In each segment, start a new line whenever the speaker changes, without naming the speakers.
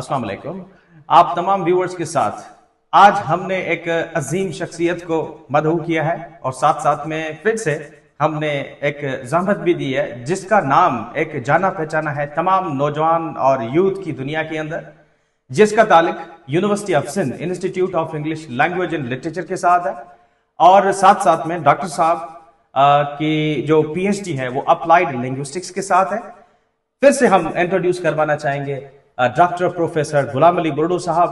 السلام علیکم۔ آپ تمام ویورز کے ساتھ، آج ہم نے ایک عظیم شخصیت کو مدعو کیا ہے اور ساتھ ساتھ میں پھر سے ہم نے ایک زحمت بھی دی ہے، جس کا نام، ایک جانا پہچانا ہے تمام نوجوان اور یوتھ کی دنیا کے اندر، جس کا تعلق university of Sindh institute of English language and literature کے ساتھ ہے۔ اور ساتھ ساتھ میں ڈاکٹر صاحب کی جو پی ایچ ڈی ہے، وہ اپلائیڈ لنگوسٹکس کے ساتھ ہے۔ پھر سے ہم انٹروڈیوس کروانا چاہیں گے۔ ڈاکٹر پروفیسر غلام علی برڈو صاحب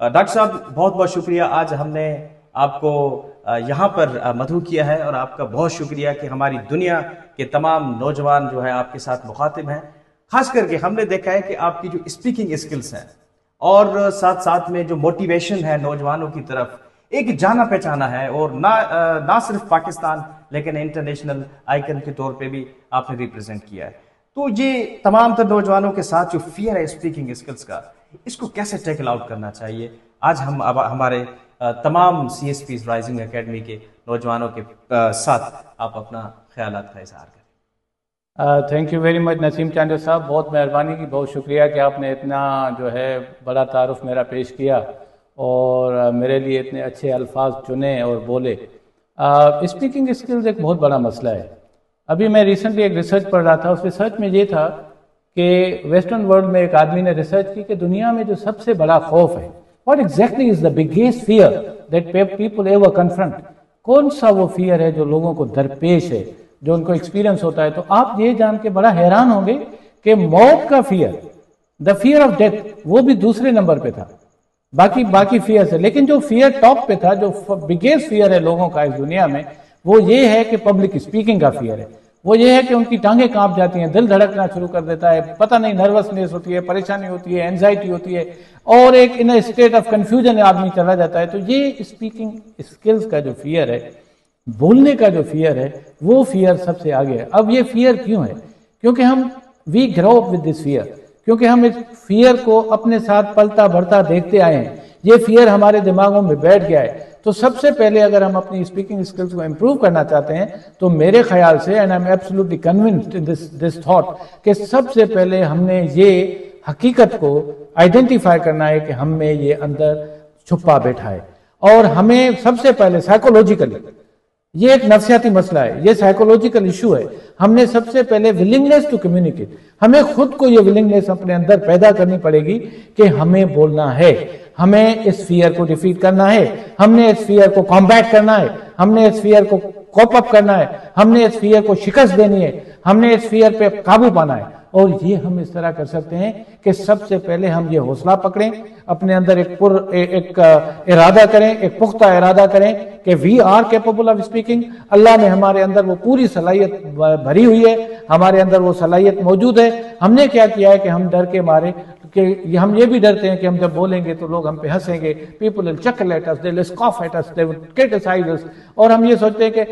ڈاکٹر صاحب، بہت بہت شکریہ۔ آج ہم نے آپ کو یہاں پر مدعو کیا ہے اور آپ کا بہت شکریہ کہ ہماری دنیا کے تمام نوجوان جو ہے آپ کے ساتھ مخاطب ہیں۔ خاص کر کے ہم نے دیکھا ہے کہ آپ کی جو اسپیکنگ اسکلز ہیں اور ساتھ ساتھ میں جو موٹیویشن ہے نوجوانوں کی طرف، ایک جانا پہچانا ہے اور نہ نہ صرف پاکستان، لیکن انٹرنیشنل آئیکن کے طور پہ بھی آپ نے ریپرزینٹ کیا ہے۔ تو یہ تمام تر نوجوانوں کے ساتھ جو فیئر ہے اسپیکنگ اسکلز کا، اس کو کیسے ٹیکل آؤٹ کرنا چاہیے؟ آج ہم ہمارے تمام C S Ps rising academy کے نوجوانوں کے ساتھ آپ اپنا خیالات کا اظہار کریں۔
Thank you very much Naseem Chande sahab, بہت مہربانی کی، بہت شکریہ کہ آپ نے اتنا جو ہے بڑا تعارف میرا پیش کیا اور میرے لیے اتنے اچھے الفاظ چنے اور بولے۔ اسپیکنگ اسکلز ایک بہت بڑا مسئلہ ہے۔ ابھی میں ریسنٹلی ایک ریسرچ پڑھ رہا تھا، اس ریسرچ میں یہ تھا کہ ویسٹرن ورلڈ میں ایک آدمی نے ریسرچ کی کہ دنیا میں جو سب سے بڑا خوف ہے what exactly is the biggest fear that people ever confront کون سا وہ فیئر ہے جو لوگوں کو درپیش ہے، جو ان کو ایکسپیرینس ہوتا ہے؟ تو آپ یہ جان کے بڑا حیران ہوں گے کہ موت کا fear the fear of death وہ بھی دوسرے نمبر پہ تھا۔ باقی باقی فیئر سے لیکن جو فیئر ٹاپ پہ تھا، جو بگیسٹ فیئر ہے لوگوں کا اس دنیا میں وہ یہ ہے کہ پبلک اسپیکنگ کا فیئر ہے۔ وہ یہ ہے کہ ان کی ٹانگیں کانپ جاتی ہیں، دل دھڑکنا شروع کر دیتا ہے۔ پتہ نہیں نروسنیس ہوتی ہے، پریشانی ہوتی ہے انزائٹی ہوتی ہے۔ اور ایک ان اسٹیٹ آف کنفیوژن آدمی چلا جاتا ہے۔ تو یہ اسپیکنگ اسکلز کا جو فیئر ہے، بولنے کا جو فیئر ہے، وہ فیئر سب سے آگے ہے۔ اب یہ فیئر کیوں ہے؟ کیونکہ ہم وی گرو وتھ دس فیئر کیونکہ ہم اس فیئر کو اپنے ساتھ پلتا بڑھتا دیکھتے آئے ہیں۔ یہ فیئر ہمارے دماغوں میں بیٹھ گیا ہے۔ تو سب سے پہلے اگر ہم اپنی اسپیکنگ اسکلز کو امپروو کرنا چاہتے ہیں، تو میرے خیال سے and I am absolutely convinced this this thought کہ سب سے پہلے ہم نے یہ حقیقت کو آئیڈینٹیفائی کرنا ہے کہ ہم میں یہ اندر چھپا بیٹھا ہے۔ اور ہمیں سب سے پہلے سائیکولوجیکلی یہ ایک نفسیاتی مسئلہ ہے، یہ سائیکولوجیکل ایشو ہے۔ ہم نے سب سے پہلے ولنگنیس ٹو کمیونیکیٹ ہمیں خود کو یہ ولنگنیس اپنے اندر پیدا کرنی پڑے گی کہ ہمیں بولنا ہے۔ ہمیں اس فیئر کو ڈیفیٹ کرنا ہے۔ ہم نے اس فیئر کو کمبیٹ کرنا ہے۔ ہم نے اس فیئر کو کوپ اپ کرنا ہے۔ ہم نے اس فیئر کو شکست دینی ہے۔ ہم نے اس فیئر پہ قابو پانا ہے۔ اور یہ ہم اس طرح کر سکتے ہیں کہ سب سے پہلے ہم یہ حوصلہ پکڑیں، اپنے اندر ایک پر، ایک ارادہ کریں، ایک پختہ ارادہ کریں کہ we are capable of speaking Allah نے ہمارے اندر وہ پوری صلاحیت بھری ہوئی ہے، ہمارے اندر وہ صلاحیت موجود ہے۔ ہم نے کیا کیا ہے کہ ہم ڈر کے مارے، کہ ہم یہ بھی ڈرتے ہیں کہ ہم جب بولیں گے تو لوگ ہم پہ ہنسیں گے۔ People check let's they scoff at us they criticise اور ہم یہ سوچتے ہیں کہ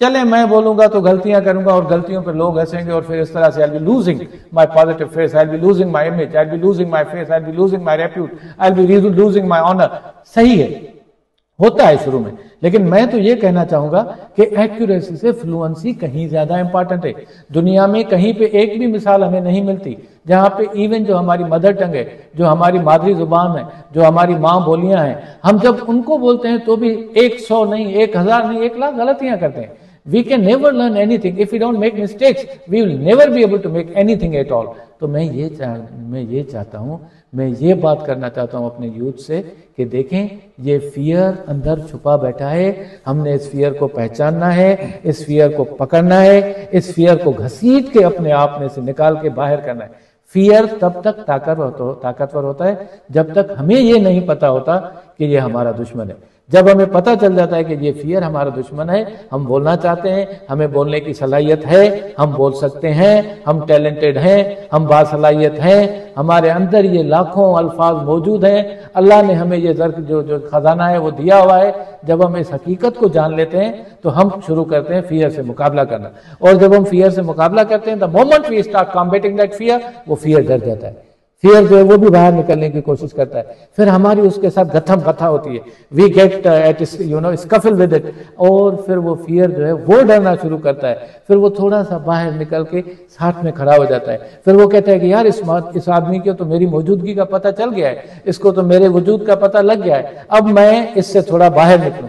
چلے میں بولوں گا تو غلطیاں کروں گا اور غلطیوں پہ لوگ ہنسیں گے اور پھر اس طرح سے I'll be losing my positive face I'll be losing my image I'll be losing my face I'll be losing my repute I'll be losing my honor. صحیح ہے. ہوتا ہے شروع میں. لیکن میں تو یہ کہنا چاہوں گا کہ ایکوریسی سے فلوئنسی کہیں زیادہ امپارٹنٹ ہے. دنیا میں کہیں پہ ایک بھی مثال ہمیں نہیں ملتی. جہاں پہ ایون جو ہماری مدر ٹنگ ہے، جو ہماری مادری زبان ہے، جو ہماری ماں بولیاں ہیں، ہم جب ان کو بولتے ہیں تو بھی ایک سو نہیں، ایک ہزار نہیں، ایک لاکھ غلطیاں کرتے ہیں. We can never learn anything if you don't make mistakes we will never be able to make anything at all تو میں یہ میں یہ چاہتا ہوں، میں یہ بات کرنا چاہتا ہوں اپنے یوتھ سے کہ دیکھیں، یہ فیئر اندر چھپا بیٹھا ہے۔ ہم نے اس فیئر کو پہچاننا ہے، اس فیئر کو پکڑنا ہے، اس فیئر کو گھسیٹ کے اپنے آپ میں سے نکال کے باہر کرنا ہے۔ فیئر تب تک طاقتور ہوتا ہے جب تک ہمیں یہ نہیں پتا ہوتا کہ یہ ہمارا دشمن ہے۔ جب ہمیں پتہ چل جاتا ہے کہ یہ فیئر ہمارا دشمن ہے، ہم بولنا چاہتے ہیں، ہمیں بولنے کی صلاحیت ہے، ہم بول سکتے ہیں، ہم ٹیلنٹڈ ہیں، ہم باصلاحیت ہیں، ہمارے اندر یہ لاکھوں الفاظ موجود ہیں۔ اللہ نے ہمیں یہ ذرک جو جو خزانہ ہے وہ دیا ہوا ہے۔ جب ہم اس حقیقت کو جان لیتے ہیں تو ہم شروع کرتے ہیں فیئر سے مقابلہ کرنا۔ اور جب ہم فیئر سے مقابلہ کرتے ہیں the moment we start combating that fear وہ فیئر ڈر جاتا ہے۔ فیئر جو ہے وہ بھی باہر نکلنے کی کوشش کرتا ہے۔ پھر ہماری اس کے ساتھ گتھم کتھا ہوتی ہے۔ We get at you know skilful with it اور پھر وہ فیئر جو ہے وہ ڈرنا شروع کرتا ہے۔ پھر وہ تھوڑا سا باہر نکل کے ساتھ میں کھڑا ہو جاتا ہے۔ پھر وہ کہتا ہے کہ یار اس اس آدمی کو تو میری موجودگی کا پتہ چل گیا ہے۔ اس کو تو میرے وجود کا پتہ لگ گیا ہے۔ اب میں اس سے تھوڑا باہر نکلوں۔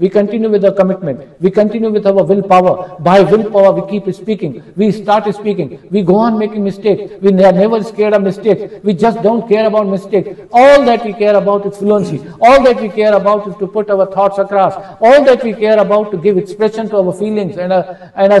We continue with our commitment. We continue with our willpower. By willpower we keep speaking. We start speaking. We go on making mistakes. We are never scared of mistakes. We just don't care about mistakes. All that we care about is fluency. All that we care about is to put our thoughts across. All that we care about to give expression to our feelings and our, and our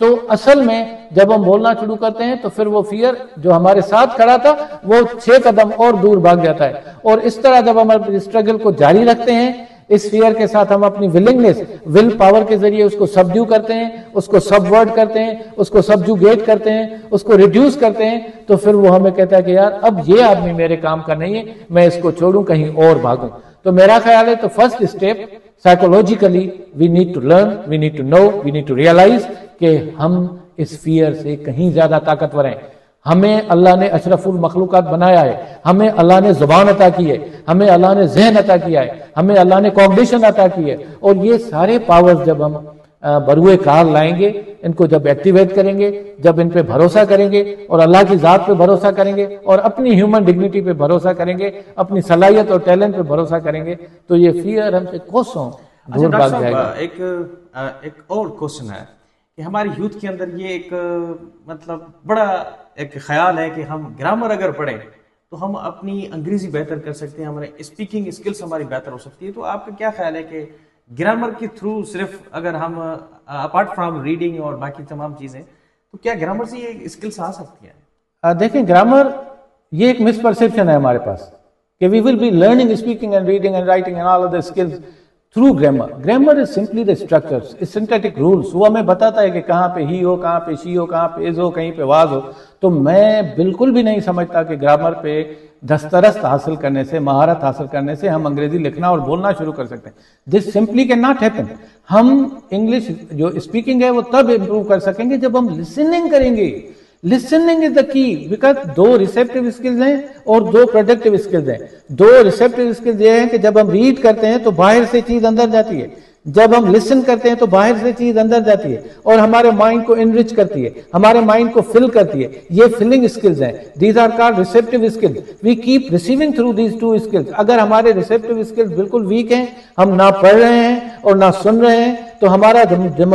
تو اصل میں جب ہم بولنا شروع کرتے ہیں تو پھر وہ فیئر جو ہمارے ساتھ کھڑا تھا، وہ چھ قدم اور دور بھاگ جاتا ہے۔ اور اس طرح جب ہم اسٹرگل کو جاری رکھتے ہیں، اس فیئر کے ساتھ ہم اپنی ولنگنس ول پاور کے ذریعے اس کو سبڈیو کرتے ہیں، اس کو سب ورڈ کرتے ہیں، اس کو سبجو گیٹ کرتے ہیں، اس کو ریڈیوس کرتے ہیں، تو پھر وہ ہمیں کہتا ہے کہ یار، اب یہ آدمی میرے کام کا نہیں ہے، میں اس کو چھوڑوں، کہیں اور بھاگوں۔ تو میرا خیال ہے، تو first step psychologically we need to learn we need to know we need to realise کہ ہم اس فیئر سے کہیں زیادہ طاقتور ہیں۔ ہمیں اللہ نے اشرف المخلوقات بنایا ہے۔ ہمیں اللہ نے زبان عطا کی ہے۔ ہمیں اللہ نے ذہن عطا کیا ہے۔ ہمیں اللہ نے کوگنیشن عطا کی ہے۔ اور یہ سارے پاورز جب ہم بروئے کار لائیں گے ان کو جب ایکٹیویٹ کریں گے جب ان پہ بھروسہ کریں گے اور اللہ کی ذات پہ بھروسہ کریں گے اور اپنی ہیومن ڈگنیٹی پہ بھروسہ کریں گے اپنی صلاحیت اور ٹیلنٹ پہ بھروسہ کریں گے تو یہ فیئر ہم سے کوسوں دور
اچھا،
بھاگ جائے گا۔
ایک ایک اور کوشچن ہے۔ کہ ہماری یوتھ کے اندر یہ ایک مطلب بڑا ایک خیال ہے کہ ہم گرامر اگر پڑھیں تو ہم اپنی انگریزی بہتر کر سکتے ہیں، ہمارے اسپیکنگ اسکلس ہماری بہتر ہو سکتی ہے تو آپ کا کیا خیال ہے کہ گرامر کے تھرو صرف اگر ہم اپارٹ فرام ریڈنگ اور باقی تمام چیزیں، تو کیا گرامر سے یہ اسکلس آ سکتی ہیں؟
دیکھیں، گرامر یہ ایک مس پرسپشن ہے ہمارے پاس کہ we will be learning speaking and reading and writing and all other skills through grammar grammar is simply the structure synthetic rules وہ ہمیں بتاتا ہے کہ کہاں پہ ہی ہو، کہاں پہ شی ہو، کہاں پہ از ہو، کہیں پہ واز ہو. تو میں بالکل بھی نہیں سمجھتا کہ گرامر پہ دسترست حاصل کرنے سے، مہارت حاصل کرنے سے ہم انگریزی لکھنا اور بولنا شروع کر سکتے ہیں. This simply can not happen ہم انگلش جو اسپیکنگ ہے وہ تب امپروو کر سکیں گے جب ہم لسننگ کریں گے. لسننگ از دا کی بیکاز دو ریسپٹیو اسکلز ہیں اور دو پروڈکٹیو اسکلز ہیں. دو ریسپٹیو اسکلز یہ ہیں کہ جب ہم ریڈ کرتے ہیں تو باہر سے چیز اندر جاتی ہے. جب ہم لسن کرتے ہیں تو باہر سے چیز اندر جاتی ہے اور ہمارے مائنڈ کو انرچ کرتی ہے. ہمارے مائنڈ کو فل کرتی ہے. یہ فلنگ اسکلز ہیں. These are core receptive skill we keep receiving through these two skills اگر ہمارے ریسپٹیو اسکلز بالکل ویک ہیں، ہم نہ پڑھ رہے ہیں اور نہ سن رہے ہیں تو ہمارا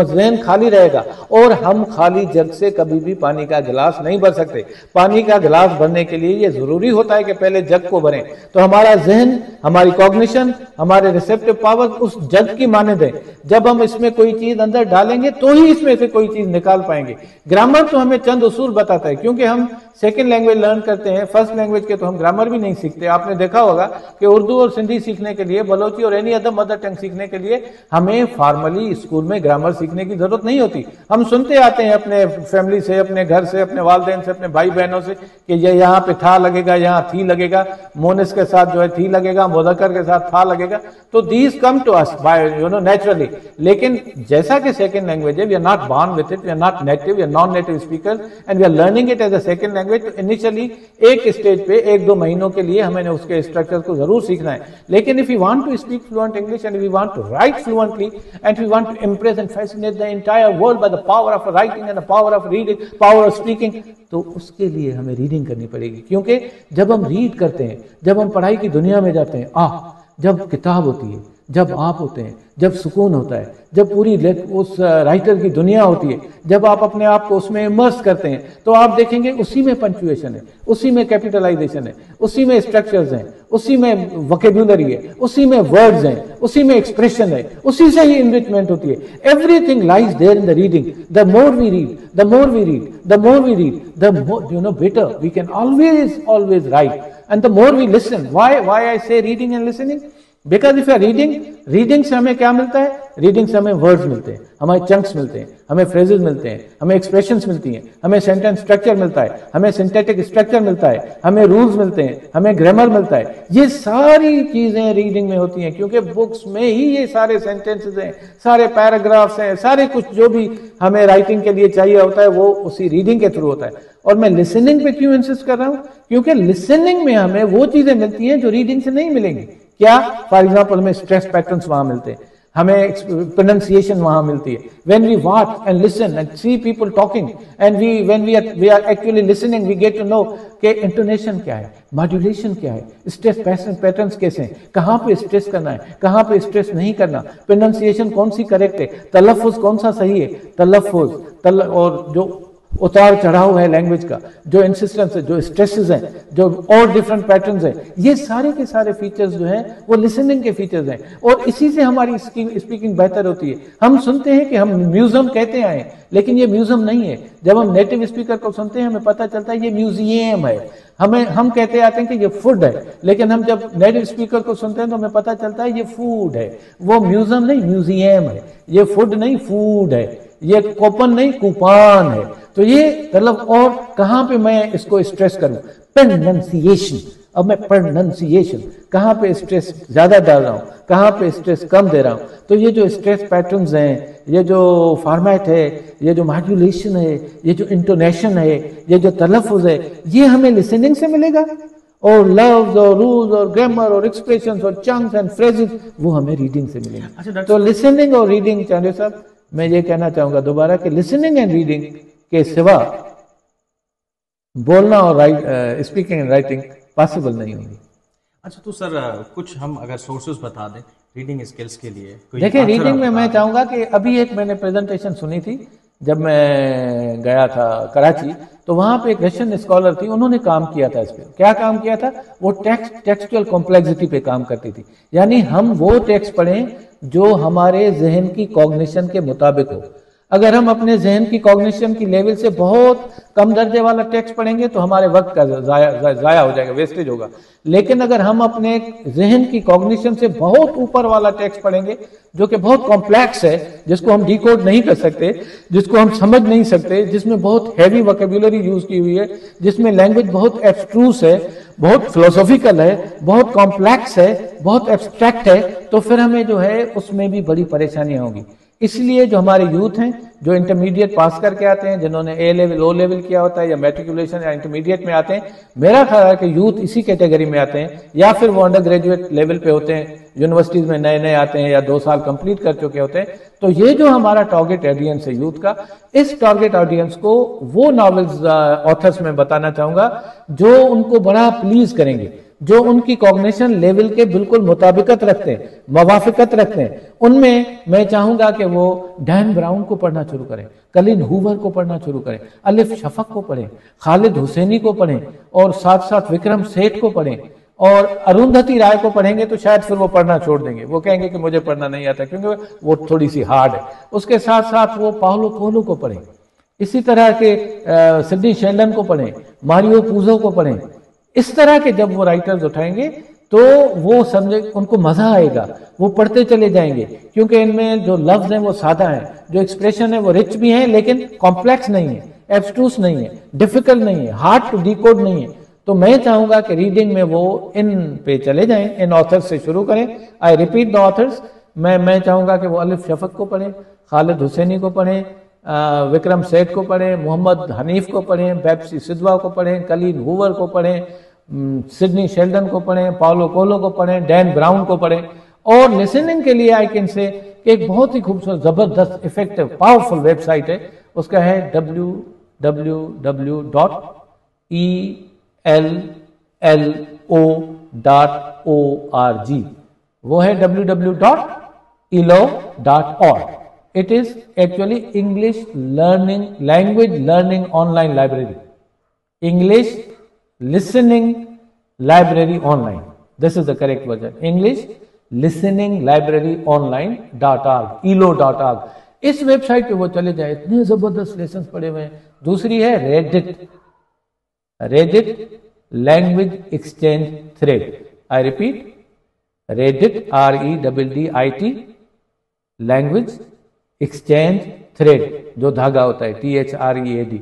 ذہن خالی رہے گا اور ہم خالی جگ سے کبھی بھی پانی کا گلاس نہیں بھر سکتے۔ پانی کا گلاس بھرنے کے لیے یہ ضروری ہوتا ہے کہ پہلے جگ کو بھریں۔ تو ہمارا ذہن، ہماری کوگنیشن ہمارے ریسپٹیو پاور اس جگ کی مانے دیں جب ہم اس میں کوئی چیز اندر ڈالیں گے تو ہی اس میں سے کوئی چیز نکال پائیں گے۔ گرامر تو ہمیں چند اصول بتاتا ہے، کیونکہ ہم سیکنڈ لینگویج لرن کرتے ہیں فرسٹ لینگویج کے تو ہم گرامر بھی نہیں سیکھتے۔ آپ نے دیکھا ہوگا کہ اردو اور سندھی سیکھنے کے لیے، بلوچی اور اینی ادر مدر ٹنگ سیکھنے کے لیے ہمیں فارملی اسکول میں گرامر سیکھنے کی ضرورت نہیں ہوتی۔ ہم سنتے آتے ہیں اپنے فیملی سے، اپنے گھر سے، اپنے والدین سے، اپنے بھائی بہنوں سے کہ یہ یہاں پہ تھا لگے گا، یہاں تھی لگے گا۔ مونس کے ساتھ جو ہے تھی لگے گا، مذکر کے ساتھ تھا لگے گا۔ تو these come to us by you know naturally لیکن جیسا کہ سیکنڈ لینگویج ہے we are not born with it we are not native we are non native speaker and we are learning it as a second language تو initially ایک stage پہ، ایک دو مہینوں کے لیے ہمیں اس کے اسٹرکچر کو ضرور سیکھنا ہے۔ لیکن if you want to speak fluent English and we want to write fluently and we want to impress and fascinate the entire world by the power of writing and the power of reading, power of speaking, تو اس کے لیے ہمیں reading کرنی پڑے گی۔ کیونکہ جب ہم ریڈ کرتے ہیں جب ہم پڑھائی کی دنیا میں جاتے ہیں آہ جب کتاب ہوتی ہے جب آپ ہوتے ہیں، جب سکون ہوتا ہے، جب پوری اس رائٹر کی دنیا ہوتی ہے، جب آپ اپنے آپ کو اس میں امرس کرتے ہیں، تو آپ دیکھیں گے اسی میں پنچویشن ہے، اسی میں کیپیٹلائزیشن ہے، اسی میں اسٹرکچرز ہیں، اسی میں وکیبولری ہے، اسی میں ورڈز ہیں، اسی میں ایکسپریشن ہے، اسی سے ہی انریچمنٹ ہوتی ہے۔ Everything lies there in the reading the more we read the more we read the more we read the you know better we can always always write and the more we listen why why I see reading and listening because if you reading reading سے ہمیں کیا ملتا ہے؟ Reading سے ہمیں words ملتے ہیں، ہمیں چنکس ملتے ہیں، ہمیں فریزز ملتے ہیں، ہمیں ایکسپریشنز ملتی ہیں، ہمیں سینٹینس اسٹرکچر ملتا ہے، ہمیں سنتھیٹک اسٹرکچر ملتا ہے، ہمیں رولز ملتے ہیں، ہمیں گرامر ملتا ہے۔ یہ ساری چیزیں ریڈنگ میں ہوتی ہیں، کیونکہ بکس میں ہی یہ سارے سینٹینسز ہیں، سارے پیراگرافس ہیں، سارے کچھ جو بھی ہمیں رائٹنگ کے لیے چاہیے ہوتا ہے، وہ اسی ریڈنگ کے تھرو ہوتا ہے۔ اور میں لسننگ پہ کیوں انسسٹ کر رہا ہوں؟ کیونکہ لسننگ میں ہمیں وہ چیزیں ملتی ہیں جو ریڈنگ سے نہیں ملیں گی۔ کیا فار ایگزامپل ہمیں اسٹریس پیٹرنس وہاں ملتے ہیں، ہمیں پروننسیشن وہاں ملتی ہے۔ When we watch and listen and see people talking and we when we we are actually listening we get to know کہ انٹونیشن کیا ہے ماڈیولیشن کیا ہے اسٹریس پیٹرنس کیسے ہیں، کہاں پہ اسٹریس کرنا ہے، کہاں پہ اسٹریس نہیں کرنا۔ پروننسیشن کون سی کریکٹ ہے؟ تلفظ کون سا صحیح ہے؟ تلفظ اور جو اتار چڑھاؤ ہے لینگویج کا، جو انسسٹنس ہے، جو اسٹریسز ہیں، جو اور ڈیفرنٹ پیٹرنز ہیں، یہ سارے کے سارے فیچرز جو ہیں، وہ لسننگ کے فیچرز ہیں۔ اور اسی سے ہماری اسپیکنگ بہتر ہوتی ہے۔ ہم سنتے ہیں کہ ہم میوزیم کہتے آئے لیکن یہ میوزیم نہیں ہے۔ جب ہم نیٹو اسپیکر کو سنتے ہیں، ہمیں پتہ چلتا ہے یہ میوزیم ہے۔ ہمیں ہم کہتے آتے ہیں کہ یہ فوڈ ہے، لیکن ہم جب نیٹو اسپیکر کو سنتے ہیں تو ہمیں پتہ چلتا ہے یہ فوڈ ہے۔ وہ میوزیم نہیں میوزیم ہے۔ یہ فوڈ نہیں فوڈ ہے۔ یہ کوپن نہیں کوپان ہے۔ تو یہ مطلب اور کہاں پہ میں اس کو اسٹریس کروں؟ پرننسیشن اب میں پرننسیشن کہاں پہ اسٹریس زیادہ ڈال رہا ہوں؟ کہاں پہ اسٹریس کم دے رہا ہوں؟ تو یہ جو اسٹریس پیٹرنز ہیں یہ جو فارمیٹ ہے یہ جو ماڈیولیشن ہے یہ جو انٹونیشن ہے یہ جو تلفظ ہے یہ ہمیں لسننگ سے ملے گا۔ اور لفظ اور رولز اور گرامر اور ایکسپریشنز اور چنکس اینڈ فریزز وہ ہمیں ریڈنگ سے ملیں گے۔ اچھا، تو لسننگ اور ریڈنگ چاہتے صاحب میں یہ کہنا چاہوں گا دوبارہ کہ لسننگ اینڈ ریڈنگ کے سوا بولنا اور اسپیکنگ اینڈ رائٹنگ پاسبل نہیں ہوگی
اچھا تو سر کچھ ہم اگر سورسز بتا دیں ریڈنگ اسکلز کے لیے
دیکھیں ریڈنگ میں میں چاہوں گا کہ ابھی ایک میں نے پریزنٹیشن سنی تھی۔ جب میں گیا تھا کراچی، تو وہاں پہ ایک رشین اسکالر تھی، انہوں نے کام کیا تھا اس پہ۔ کیا کام کیا تھا؟ وہ ٹیکسچل کمپلیکسٹی پہ کام کرتی تھی۔ یعنی ہم وہ ٹیکسٹ پڑھیں جو ہمارے ذہن کی کوگنیشن کے مطابق ہو۔ اگر ہم اپنے ذہن کی کوگنیشن کی لیول سے بہت کم درجے والا ٹیکس پڑھیں گے تو ہمارے وقت کا ضائع ہو جائے گا ویسٹیج ہوگا۔ لیکن اگر ہم اپنے ذہن کی کوگنیشن سے بہت اوپر والا ٹیکس پڑھیں گے، جو کہ بہت کمپلیکس ہے، جس کو ہم ڈیکوڈ نہیں کر سکتے، جس کو ہم سمجھ نہیں سکتے، جس میں بہت ہیوی وکیبولری یوز کی ہوئی ہے، جس میں لینگویج بہت ایبسٹروس ہے، بہت فلوسفیکل ہے، بہت کمپلیکس ہے، بہت ایبسٹریکٹ ہے، تو پھر ہمیں جو ہے، اس میں بھی بڑی پریشانیاں ہوں گی اس لیے جو ہمارے یوتھ ہیں، جو انٹرمیڈیٹ پاس کر کے آتے ہیں، جنہوں نے اے لیول او لیول کیا ہوتا ہے یا میٹریکولیشن یا انٹرمیڈیٹ میں آتے ہیں، میرا خیال ہے کہ یوتھ اسی کیٹیگری میں آتے ہیں، یا پھر وہ انڈر گریجویٹ لیول پہ ہوتے ہیں یونیورسٹیز میں نئے نئے آتے ہیں یا دو سال کمپلیٹ کر چکے ہوتے ہیں۔ تو یہ جو ہمارا ٹارگیٹ آڈینس ہے یوتھ کا، اس ٹارگیٹ آڈینس کو وہ ناولز آتھرس میں بتانا چاہوں گا جو ان کو بڑا پلیز کریں گے۔ جو ان کی کوگنیشن لیول کے بالکل مطابقت رکھتے ہیں، موافقت رکھتے ہیں۔ ان میں میں چاہوں گا کہ وہ ڈین براؤن کو پڑھنا شروع کریں کلین ہوور کو پڑھنا شروع کریں الف شفق کو پڑھیں خالد حسینی کو پڑھیں اور ساتھ ساتھ وکرم سیٹ کو پڑھیں۔ اور اروندھتی رائے کو پڑھیں گے تو شاید پھر وہ پڑھنا چھوڑ دیں گے۔ وہ کہیں گے کہ مجھے پڑھنا نہیں آتا کیونکہ وہ تھوڑی سی ہارڈ ہے۔ اس کے ساتھ ساتھ وہ پاولو کولو کو پڑھیں۔ اسی طرح کے سڈنی شیلڈن کو پڑھیں، ماریو پوزو کو پڑھیں۔ اس طرح کے جب وہ رائٹرز اٹھائیں گے تو وہ سمجھے ان کو مزہ آئے گا، وہ پڑھتے چلے جائیں گے۔ کیونکہ ان میں جو لفظ ہیں وہ سادہ ہیں، جو ایکسپریشن ہے وہ رچ بھی ہیں لیکن کمپلیکس نہیں ہے ایبسٹوس نہیں ہے ڈیفیکلٹ نہیں ہے ہارڈ ٹو ڈیکوڈ نہیں ہے تو میں چاہوں گا کہ ریڈنگ میں وہ ان پہ چلے جائیں، ان آتھرس سے شروع کریں۔ آئی ریپیٹ دا آتھرس میں میں چاہوں گا کہ وہ الف شفق کو پڑھیں، خالد حسینی کو پڑھیں وکرم سیٹ کو پڑھیں، محمد حنیف کو پڑھیں بیپسی سدوا کو پڑھیں، کلین ہوور کو پڑھیں سڈنی شیلڈن کو پڑھیں، پاولو کولو کو پڑھیں، ڈین براؤن کو پڑھیں۔ اور لسننگ کے لیے آئی کین سے کہ ایک بہت ہی خوبصورت، زبردست افیکٹو پاورفل ویب سائٹ ہے۔ اس کا ہے W W W dot E L L O dot O R G وہ ہے W W dot ello dot اور it is actually English learning language learning online library English listening library online this is the correct version English listening library online dot R ello dot R us website پہ وہ چلے جائیں اتنے زبردست lesson پڑے ہوئے ہیں دوسری ہے Reddit Reddit language exchange thread I repeat Reddit, R-E-D-D-I-T, جو دھاگا ہوتا ہے T H R E A D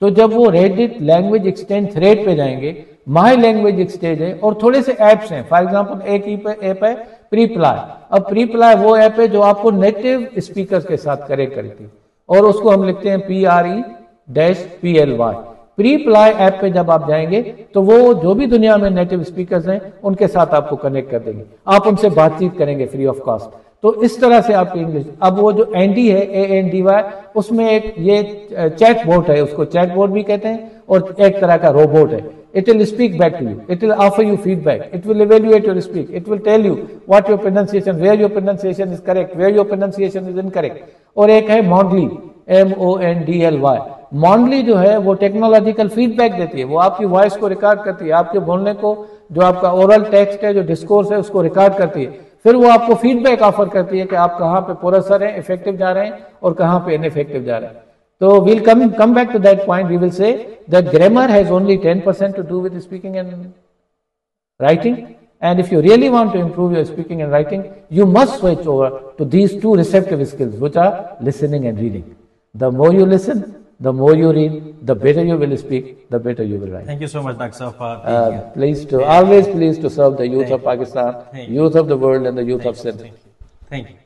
تو جب وہ ریڈٹ لینگویج ایکسچینج تھریڈ پہ جائیں گے مائی لینگویج ایکسچینج ہے اور تھوڑے سے ایپس ہیں۔ فار ایگزامپل ایک ایپ ہے پری پلائی اب پری پلائی وہ ایپ ہے جو آپ کو نیٹو اسپیکر کے ساتھ کرے کرتی اور اس کو ہم لکھتے ہیں P R E dash P L Y Preply app پہ جب آپ جائیں گے تو وہ جو بھی دنیا میں نیٹو اسپیکرز ہیں ان کے ساتھ آپ کو کنیکٹ کر دیں گے۔ آپ ان سے بات چیت کریں گے فری آف کاسٹ تو اس طرح سے آپ کی انگلش اب وہ جو این ڈی ہے اے این ڈی وائی اس میں ایک یہ چیٹ بورڈ ہے، اس کو چیٹ بورڈ بھی کہتے ہیں اور ایک طرح کا روبوٹ ہے۔ It will speak back to you it will offer you feedback it will evaluate your speak it will tell you what your pronunciation where your pronunciation is correct where your pronunciation is incorrect اور ایک ہے Mondly M O N D L Y Mondly جو ہے، وہ technological feed back دیتی ہے۔ وہ آپ کی وائس کو ریکارڈ کرتی ہے۔ آپ کے بولنے کو جو آپ کا اورل ٹیکسٹ ہے، جو ڈسکورس ہے، اس کو ریکارڈ کرتی ہے۔ پھر وہ آپ کو فیڈ بیک آفر کرتی ہے کہ آپ کہاں پہ پورا ہیں افیکٹو جا رہے ہیں اور کہاں پہ ان افیکٹو جا رہے ہیں۔ تو well come come back to that point we will say that grammar has only ten percent to do with speaking and writing and if you really want to improve your speaking and writing you must switch over to these two receptive skills which are listening and reading the more you listen the more you read, the better you will speak, the better you will write.
Thank you so much, Dr.
Uh, pleased to, always pleased to serve the youth of Pakistan, youth of the world and the youth of Sindh.
Thank you.